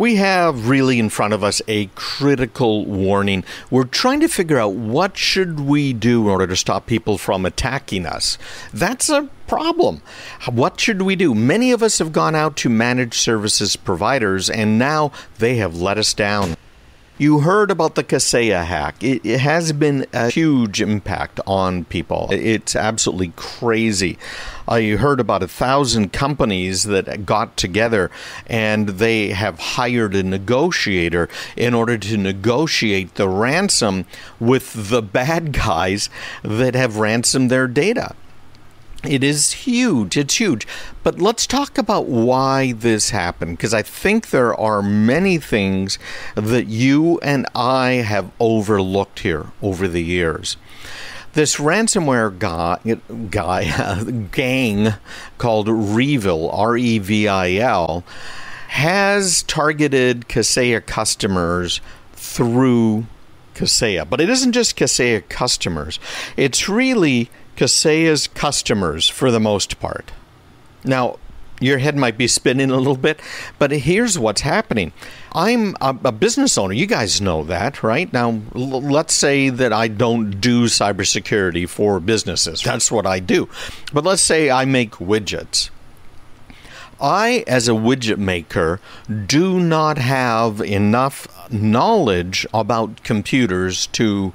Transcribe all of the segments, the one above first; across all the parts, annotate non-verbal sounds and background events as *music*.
We have really in front of us a critical warning. We're trying to figure out what should we do in order to stop people from attacking us. That's a problem. What should we do? Many of us have gone out to managed services providers and now they have let us down. You heard about the Kaseya hack. It, it, has been a huge impact on people. It's absolutely crazy. Uh, I heard about a thousand companies that got together and they have hired a negotiator in order to negotiate the ransom with the bad guys that have ransomed their data. It is huge. It's huge. But let's talk about why this happened because I think there are many things that you and I have overlooked here over the years. This ransomware guy, guy *laughs* gang called Revil, R E V I L, has targeted Kaseya customers through Kaseya. But it isn't just Kaseya customers, it's really Kaseya's customers for the most part. Now, your head might be spinning a little bit, but here's what's happening. I'm a, a business owner. You guys know that, right? Now, let's say that I don't do cybersecurity for businesses. That's what I do. But let's say I make widgets. I, as a widget maker, do not have enough knowledge about computers to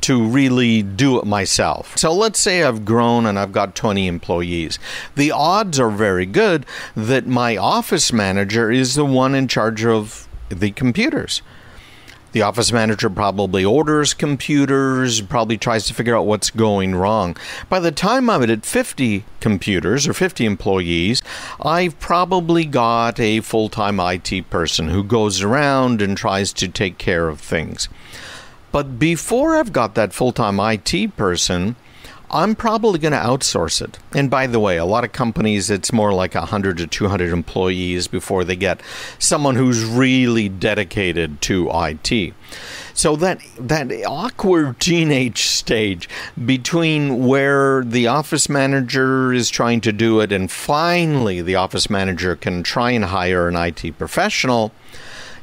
to really do it myself. So let's say I've grown and I've got 20 employees. The odds are very good that my office manager is the one in charge of the computers. The office manager probably orders computers, probably tries to figure out what's going wrong. By the time I'm at 50 computers or 50 employees, I've probably got a full time IT person who goes around and tries to take care of things. But before I've got that full time IT person, I'm probably going to outsource it. And by the way, a lot of companies, it's more like 100 to 200 employees before they get someone who's really dedicated to IT. So that that awkward teenage stage between where the office manager is trying to do it and finally the office manager can try and hire an IT professional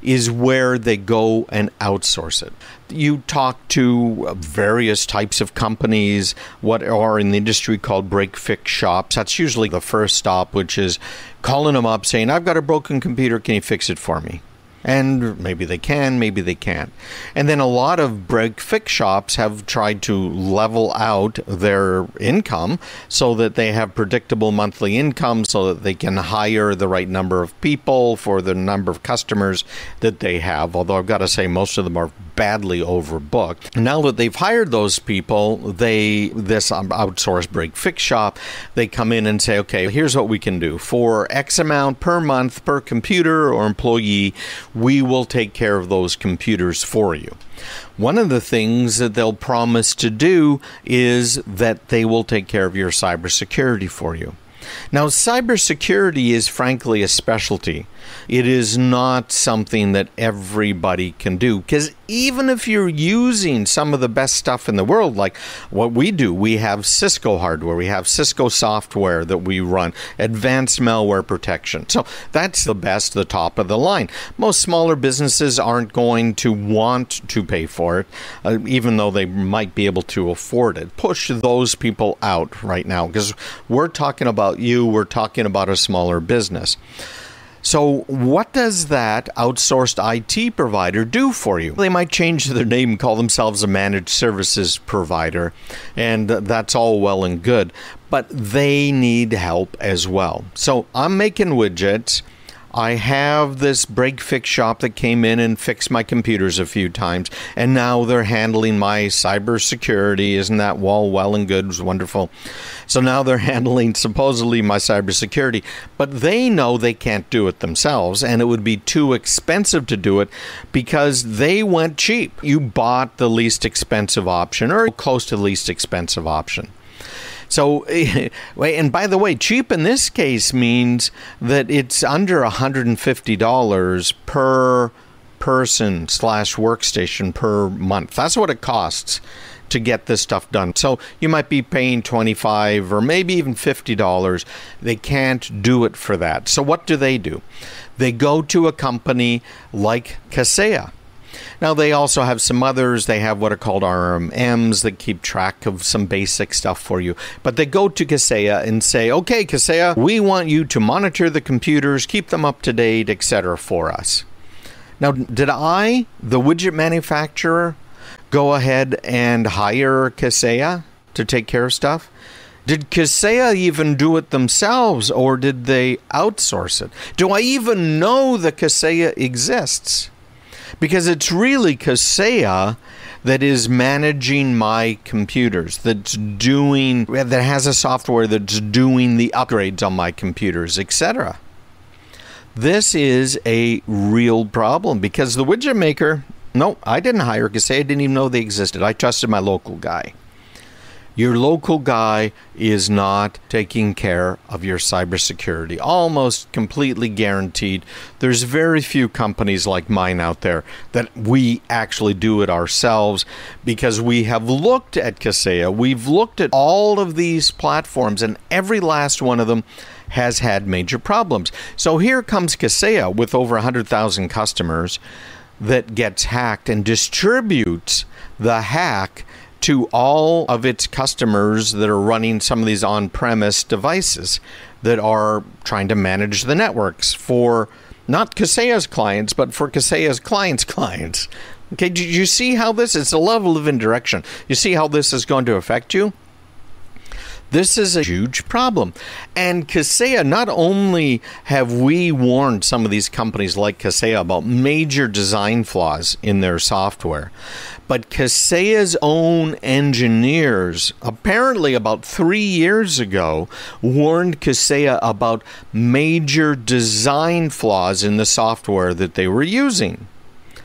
is where they go and outsource it. You talk to various types of companies, what are in the industry called break fix shops. That's usually the first stop, which is calling them up saying, I've got a broken computer, can you fix it for me? And maybe they can, maybe they can't. And then a lot of break fix shops have tried to level out their income so that they have predictable monthly income so that they can hire the right number of people for the number of customers that they have. Although I've got to say, most of them are badly overbooked. Now that they've hired those people, they this um, outsourced break fix shop, they come in and say, okay, here's what we can do for X amount per month per computer or employee we will take care of those computers for you. One of the things that they'll promise to do is that they will take care of your cybersecurity for you. Now, cybersecurity is frankly a specialty. It is not something that everybody can do because even if you're using some of the best stuff in the world, like what we do, we have Cisco hardware, we have Cisco software that we run, advanced malware protection. So that's the best, the top of the line. Most smaller businesses aren't going to want to pay for it, uh, even though they might be able to afford it. Push those people out right now because we're talking about you, we're talking about a smaller business. So, what does that outsourced IT provider do for you? They might change their name call themselves a managed services provider, and that's all well and good, but they need help as well. So, I'm making widgets I have this break fix shop that came in and fixed my computers a few times, and now they're handling my cybersecurity. Isn't that well, well and good? It's wonderful. So now they're *laughs* handling supposedly my cybersecurity, but they know they can't do it themselves, and it would be too expensive to do it because they went cheap. You bought the least expensive option or close to least expensive option. So, *laughs* and by the way, cheap in this case means that it's under $150 per person slash workstation per month. That's what it costs to get this stuff done. So you might be paying 25 or maybe even $50. They can't do it for that. So what do they do? They go to a company like Kaseya. Now, they also have some others. They have what are called RMMs that keep track of some basic stuff for you. But they go to Kaseya and say, okay, Kaseya, we want you to monitor the computers, keep them up to date, etc. for us. Now, did I, the widget manufacturer, go ahead and hire Kaseya to take care of stuff? Did Kaseya even do it themselves or did they outsource it? Do I even know that Kaseya exists? Because it's really Kaseya that is managing my computers, that's doing, that has a software that's doing the upgrades on my computers, etc. This is a real problem because the widget maker, no, I didn't hire Kaseya, I didn't even know they existed. I trusted my local guy. Your local guy is not taking care of your cybersecurity, almost completely guaranteed. There's very few companies like mine out there that we actually do it ourselves because we have looked at Kaseya. We've looked at all of these platforms, and every last one of them has had major problems. So here comes Kaseya with over 100,000 customers that gets hacked and distributes the hack to all of its customers that are running some of these on premise devices that are trying to manage the networks for not Kaseya's clients, but for Kaseya's clients' clients. Okay, do you see how this is a level of indirection? You see how this is going to affect you? This is a huge problem. And Kaseya, not only have we warned some of these companies like Kaseya about major design flaws in their software, but Kaseya's own engineers, apparently about three years ago, warned Kaseya about major design flaws in the software that they were using.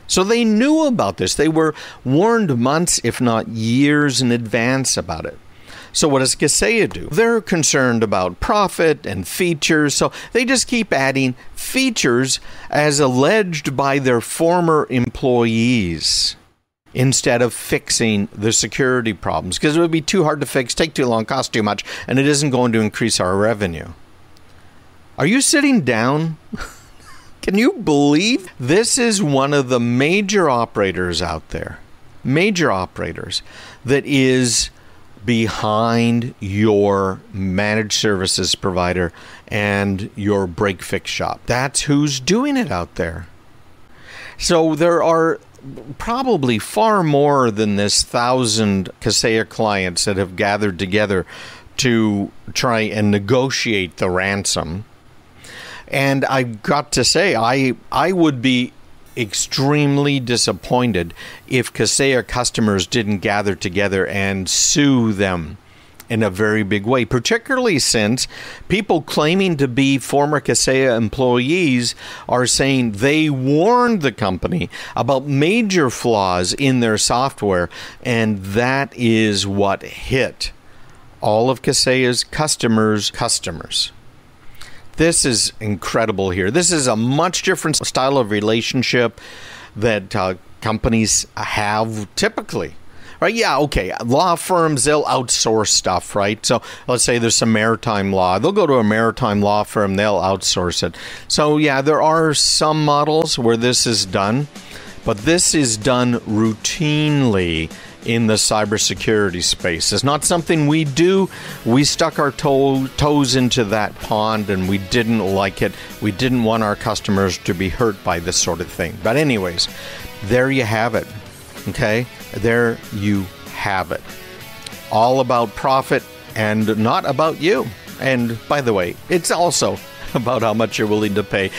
So they knew about this. They were warned months, if not years, in advance about it. So what does Kaseya do? They're concerned about profit and features, so they just keep adding features as alleged by their former employees instead of fixing the security problems because it would be too hard to fix, take too long, cost too much, and it isn't going to increase our revenue. Are you sitting down? *laughs* Can you believe this is one of the major operators out there? Major operators that is behind your managed services provider and your break fix shop. That's who's doing it out there. So there are probably far more than this thousand Kaseya clients that have gathered together to try and negotiate the ransom. And I've got to say, I I would be extremely disappointed if Kaseya customers didn't gather together and sue them in a very big way, particularly since people claiming to be former Kaseya employees are saying they warned the company about major flaws in their software, and that is what hit all of Kaseya's customers' customers. This is incredible here. This is a much different style of relationship that uh, companies have typically right? Yeah, okay. Law firms, they'll outsource stuff, right? So let's say there's some maritime law. They'll go to a maritime law firm, they'll outsource it. So, yeah, there are some models where this is done, but this is done routinely in the cybersecurity space. It's not something we do. We stuck our toe, toes into that pond and we didn't like it. We didn't want our customers to be hurt by this sort of thing. But, anyways, there you have it. Okay? There you have it. All about profit and not about you. And by the way, it's also *laughs* about how much you're willing to pay.